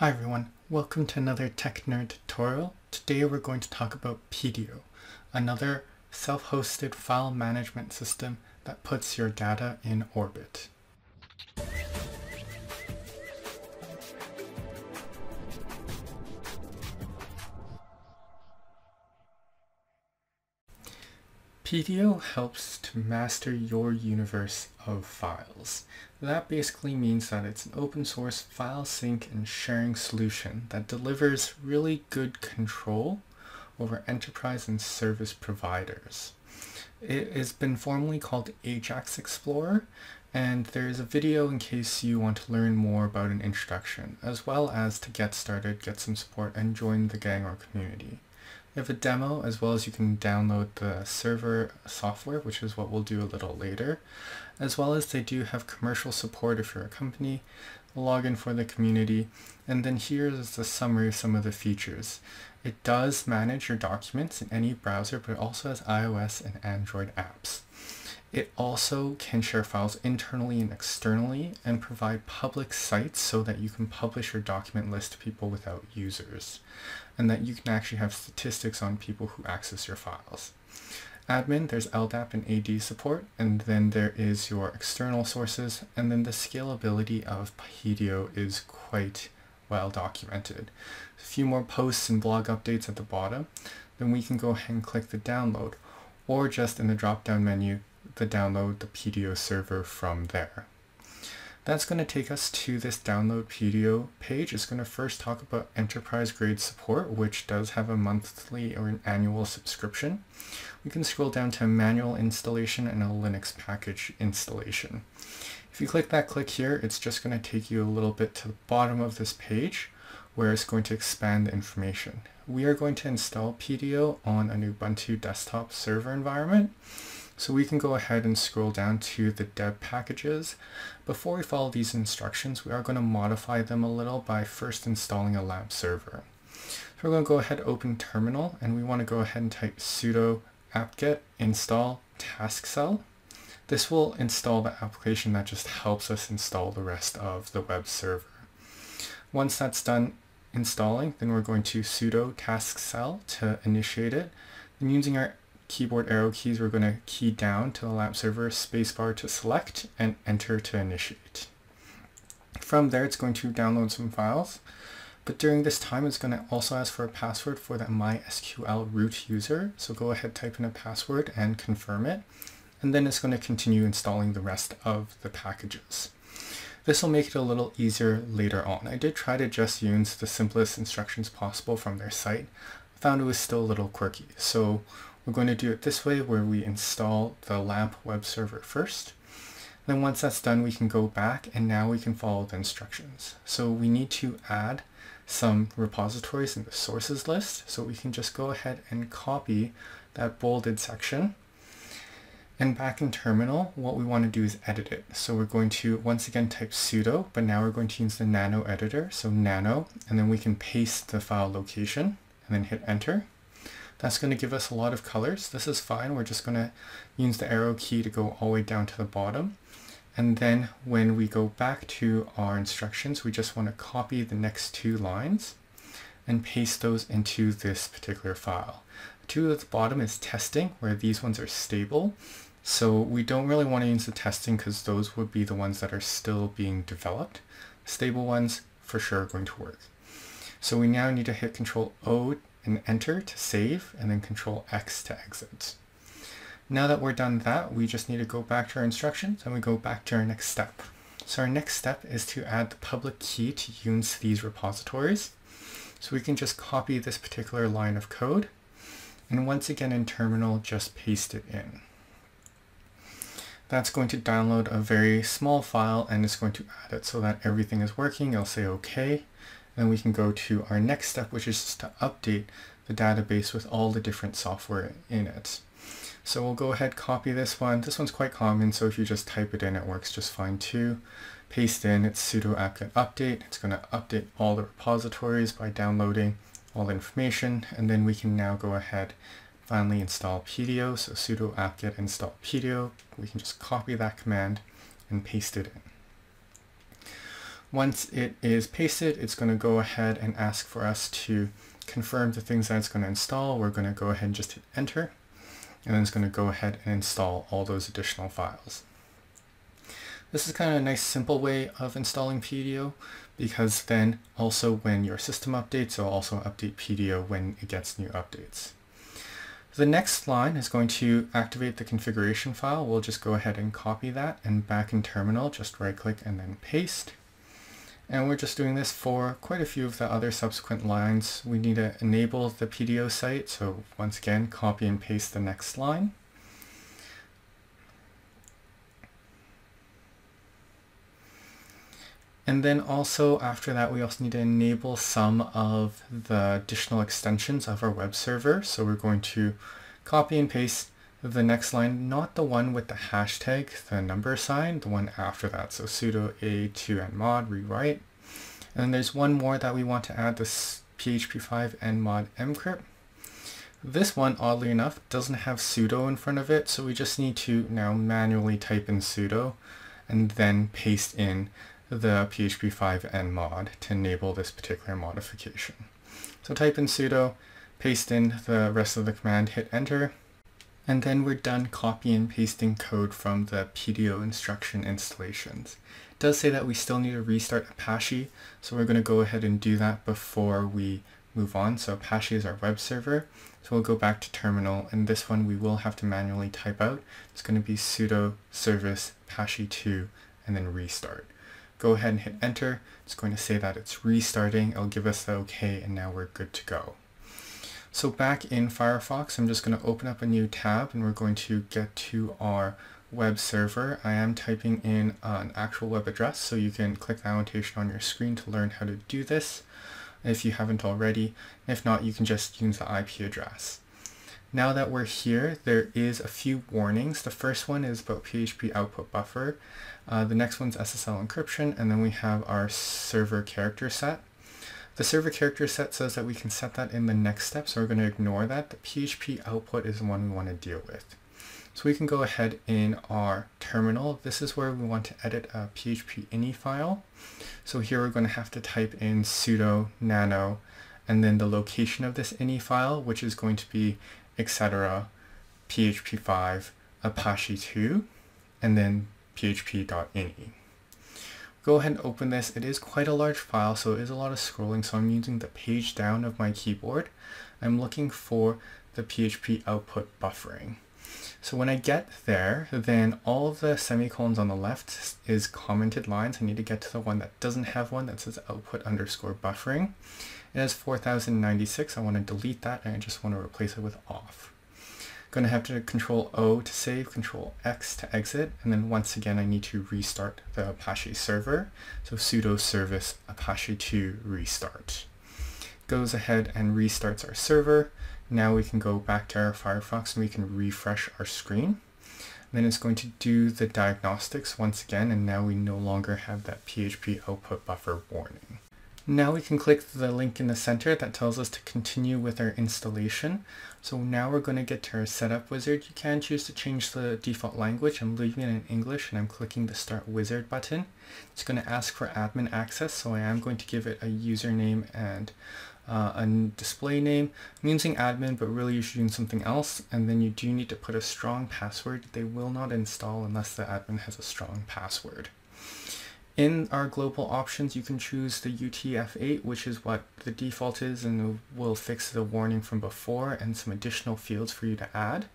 Hi everyone, welcome to another Tech Nerd tutorial. Today we're going to talk about Pydio, another self-hosted file management system that puts your data in orbit. Pydio helps to master your universe of files. That basically means that it's an open source file sync and sharing solution that delivers really good control over enterprise and service providers. It has been formally called AjaXplorer and there's a video in case you want to learn more about an introduction as well as to get started, get some support and join the gang or community. Have a demo as well as you can download the server software, which is what we'll do a little later, as well as they do have commercial support if you're a company, a login for the community, and then here is the summary of some of the features. It does manage your documents in any browser, but it also has iOS and Android apps. It also can share files internally and externally and provide public sites so that you can publish your document list to people without users and that you can actually have statistics on people who access your files. Admin, there's LDAP and AD support, and then there is your external sources, and then the scalability of Pydio is quite well documented. A few more posts and blog updates at the bottom, then we can go ahead and click the download, or just in the drop-down menu, the download the Pydio server from there. That's going to take us to this download Pydio page. It's going to first talk about enterprise grade support, which does have a monthly or an annual subscription. We can scroll down to manual installation and a Linux package installation. If you click that click here, it's just going to take you a little bit to the bottom of this page where it's going to expand the information. We are going to install Pydio on an Ubuntu desktop server environment. So we can go ahead and scroll down to the dev packages. Before we follow these instructions, we are going to modify them a little by first installing a LAMP server. So we're going to go ahead open terminal and we want to go ahead and type sudo apt-get install tasksel. This will install the application that just helps us install the rest of the web server. Once that's done installing, then we're going to sudo tasksel to initiate it. And using our keyboard arrow keys, we're going to key down to the LAMP server, spacebar to select, and enter to initiate. From there, it's going to download some files. But during this time, it's going to also ask for a password for the MySQL root user. So go ahead, type in a password and confirm it. And then it's going to continue installing the rest of the packages. This will make it a little easier later on. I did try to just use the simplest instructions possible from their site. I found it was still a little quirky. So we're going to do it this way where we install the LAMP web server first. Then once that's done, we can go back and now we can follow the instructions. So we need to add some repositories in the sources list. So we can just go ahead and copy that bolded section. And back in terminal, what we want to do is edit it. So we're going to once again type sudo, but now we're going to use the nano editor. So nano, and then we can paste the file location and then hit enter. That's going to give us a lot of colors. This is fine. We're just going to use the arrow key to go all the way down to the bottom. And then when we go back to our instructions, we just want to copy the next two lines and paste those into this particular file. Two at the bottom is testing, where these ones are stable. So we don't really want to use the testing because those would be the ones that are still being developed. Stable ones for sure are going to work. So we now need to hit Control O and enter to save and then control X to exit. Now that we're done that, we just need to go back to our instructions and we go back to our next step. So our next step is to add the public key to these repositories. So we can just copy this particular line of code and once again in terminal, just paste it in. That's going to download a very small file and it's going to add it so that everything is working. I'll say okay then we can go to our next step, which is to update the database with all the different software in it. So we'll go ahead, copy this one. This one's quite common, so if you just type it in, it works just fine too. Paste in, it's sudo apt-get update. It's going to update all the repositories by downloading all the information, and then we can now go ahead finally install Pydio. So sudo apt-get install Pydio. We can just copy that command and paste it in. Once it is pasted, it's going to go ahead and ask for us to confirm the things that it's going to install. We're going to go ahead and just hit enter, and then it's going to go ahead and install all those additional files. This is kind of a nice simple way of installing Pydio because then also when your system updates, it'll also update Pydio when it gets new updates. The next line is going to activate the configuration file. We'll just go ahead and copy that and back in terminal, just right click and then paste. And we're just doing this for quite a few of the other subsequent lines. We need to enable the Pydio site. So once again, copy and paste the next line. And then also after that, we also need to enable some of the additional extensions of our web server. So we're going to copy and paste the next line, not the one with the hashtag, the number sign, the one after that. So sudo a2enmod rewrite. And then there's one more that we want to add, this php5 nmod mcrypt. This one, oddly enough, doesn't have sudo in front of it, so we just need to now manually type in sudo and then paste in the PHP5 nmod to enable this particular modification. So type in sudo, paste in the rest of the command, hit enter, and then we're done copy and pasting code from the Pydio instruction installations. It does say that we still need to restart Apache, so we're going to go ahead and do that before we move on. So Apache is our web server. So we'll go back to terminal, and this one we will have to manually type out. It's going to be sudo service apache 2 and then restart go ahead and hit enter. It's going to say that it's restarting. It'll give us the OK and now we're good to go. So back in Firefox, I'm just going to open up a new tab and we're going to get to our web server. I am typing in an actual web address, so you can click the annotation on your screen to learn how to do this if you haven't already. If not, you can just use the IP address. Now that we're here, there is a few warnings. The first one is about PHP output buffer. Uh, the next one's SSL encryption, and then we have our server character set. The server character set says that we can set that in the next step, so we're going to ignore that. The PHP output is the one we want to deal with. So we can go ahead in our terminal. This is where we want to edit a PHP ini file. So here we're going to have to type in sudo nano and then the location of this ini file, which is going to be etc. PHP5 Apache 2 and then php.ini. Go ahead and open this. It is quite a large file, so it is a lot of scrolling, so I'm using the page down of my keyboard. I'm looking for the PHP output buffering. So when I get there, then all of the semicolons on the left is commented lines. I need to get to the one that doesn't have one that says output underscore buffering. It has 4096. I want to delete that and I just want to replace it with off going to have to control O to save, control X to exit, and then once again I need to restart the Apache server. So sudo service apache 2 restart. Goes ahead and restarts our server. Now we can go back to our Firefox and we can refresh our screen. Then it's going to do the diagnostics once again, and now we no longer have that PHP output buffer warning. Now we can click the link in the center that tells us to continue with our installation. So now we're going to get to our setup wizard. You can choose to change the default language. I'm leaving it in English and I'm clicking the start wizard button. It's going to ask for admin access. So I am going to give it a username and uh, a display name. I'm using admin, but really you should use something else. And then you do need to put a strong password. They will not install unless the admin has a strong password. In our global options, you can choose the UTF-8, which is what the default is and will fix the warning from before and some additional fields for you to add.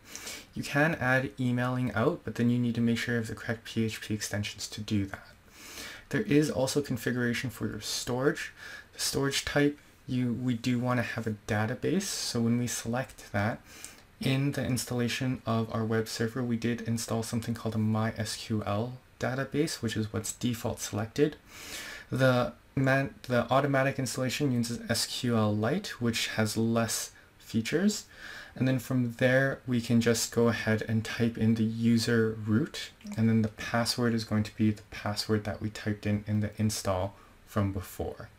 You can add emailing out, but then you need to make sure you have the correct PHP extensions to do that. There is also configuration for your storage. The storage type, you we do want to have a database, so when we select that, in the installation of our web server, we did install something called a MySQL database, which is what's default selected. The, man, the automatic installation uses SQLite, which has less features. And then from there, we can just go ahead and type in the user root. And then the password is going to be the password that we typed in in the install from before.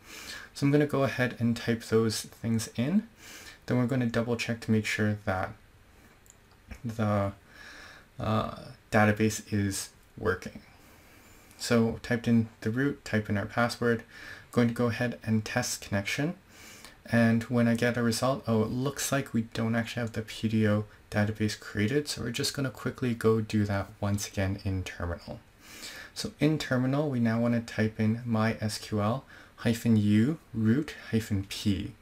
So I'm going to go ahead and type those things in. Then we're going to double check to make sure that the uh, database is working. So typed in the root, type in our password, I'm going to go ahead and test connection. And when I get a result, oh, it looks like we don't actually have the Pydio database created. So we're just going to quickly go do that once again in terminal. So in terminal, we now want to type in mysql hyphen u root hyphen p.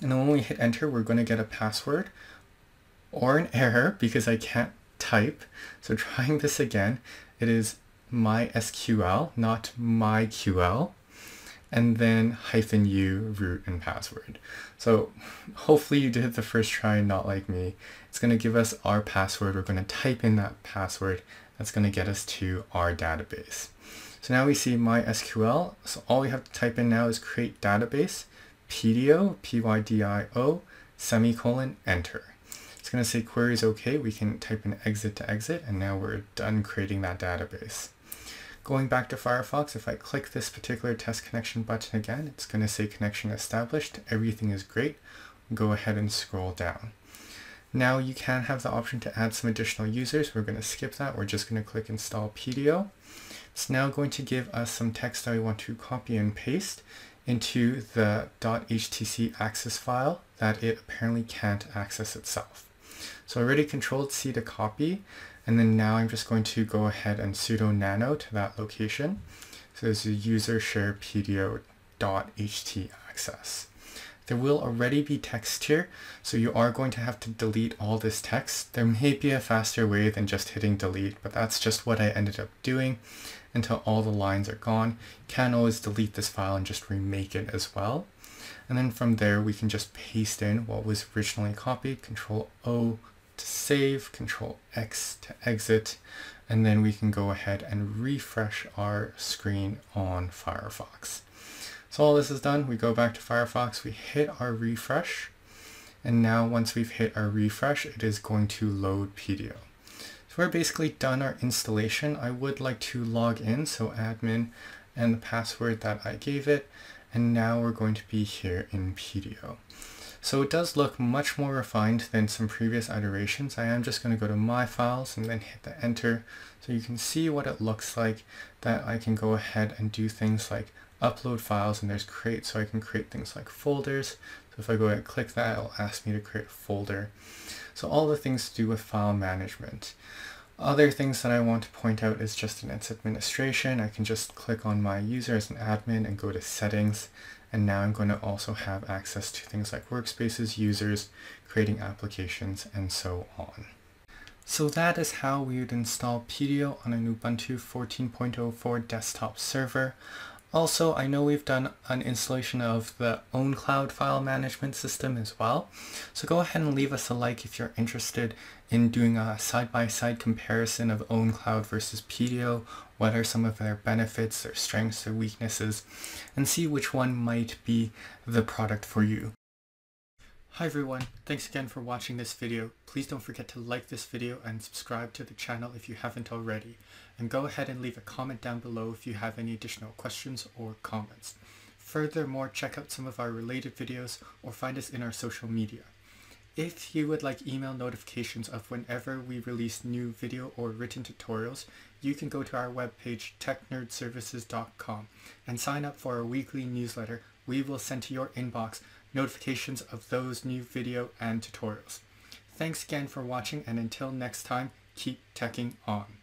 And then when we hit enter, we're going to get a password or an error because I can't type. So trying this again, it is mysql, not myql, and then hyphen u root and password. So hopefully you did it the first try, not like me. It's going to give us our password. We're going to type in that password. That's going to get us to our database. So now we see MySQL. So all we have to type in now is create database, Pydio, P-Y-D-I-O, semicolon, enter. It's going to say queries okay. We can type in exit to exit, and now we're done creating that database. Going back to Firefox, if I click this particular test connection button again, it's going to say connection established. Everything is great. Go ahead and scroll down. Now you can have the option to add some additional users. We're going to skip that. We're just going to click install Pydio. It's now going to give us some text that we want to copy and paste into the .htaccess file that it apparently can't access itself. So I already controlled C to copy, and then now I'm just going to go ahead and sudo nano to that location. So this is user share pdo.ht access. There will already be text here, so you are going to have to delete all this text. There may be a faster way than just hitting delete, but that's just what I ended up doing until all the lines are gone. You can always delete this file and just remake it as well. And then from there, we can just paste in what was originally copied, Control O to save, Control X to exit, and then we can go ahead and refresh our screen on Firefox. So all this is done, we go back to Firefox, we hit our refresh, and now once we've hit our refresh, it is going to load Pydio. So we're basically done our installation. I would like to log in, so admin and the password that I gave it, and now we're going to be here in Pydio. So it does look much more refined than some previous iterations. I am just going to go to my files and then hit the enter so you can see what it looks like that I can go ahead and do things like upload files and there's create so I can create things like folders. So if I go ahead and click that, it'll ask me to create a folder. So all the things to do with file management. Other things that I want to point out is just in its administration. I can just click on my user as an admin and go to settings. And now I'm going to also have access to things like workspaces, users, creating applications, and so on. So that is how we would install Pydio on an Ubuntu 14.04 desktop server. Also, I know we've done an installation of the OwnCloud file management system as well. So go ahead and leave us a like if you're interested in doing a side-by-side -side comparison of OwnCloud versus Pydio, what are some of their benefits, their strengths, their weaknesses, and see which one might be the product for you. Hi everyone, thanks again for watching this video. Please don't forget to like this video and subscribe to the channel if you haven't already. And go ahead and leave a comment down below if you have any additional questions or comments. Furthermore, check out some of our related videos or find us in our social media. If you would like email notifications of whenever we release new video or written tutorials, you can go to our webpage technerdservices.com and sign up for our weekly newsletter. We will send to your inbox notifications of those new video and tutorials. Thanks again for watching and until next time, keep teching on.